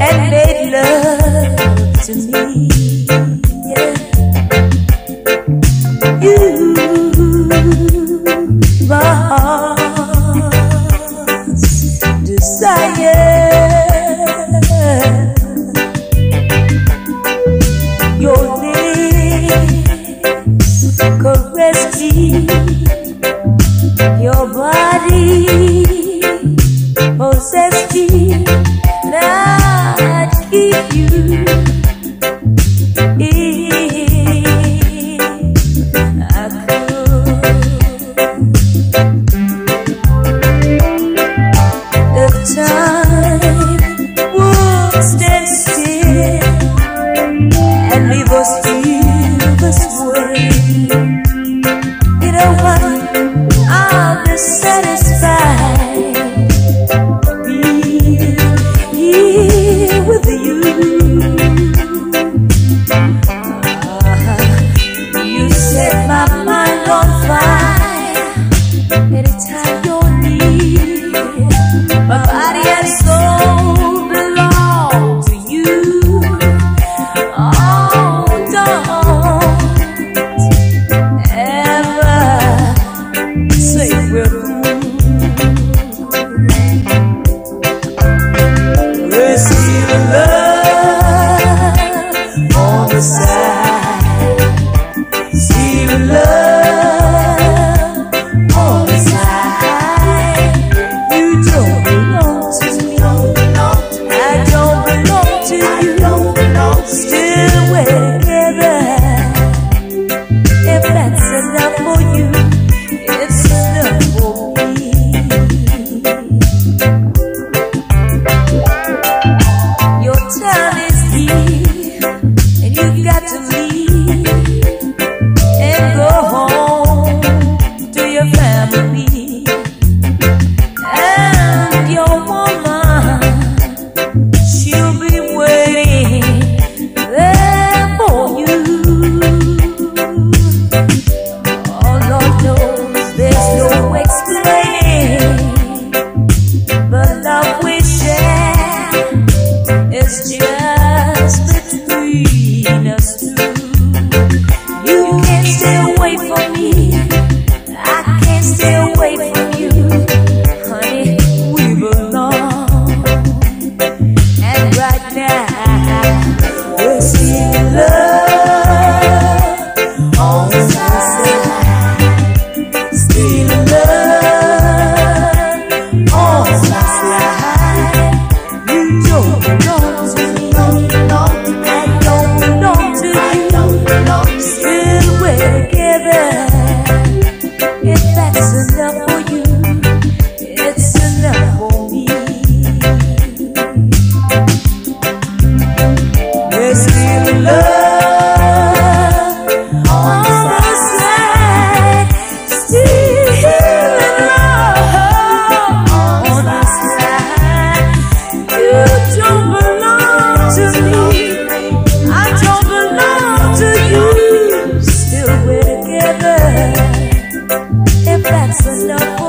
and made love to me. You. time would stand still and we were still. sister.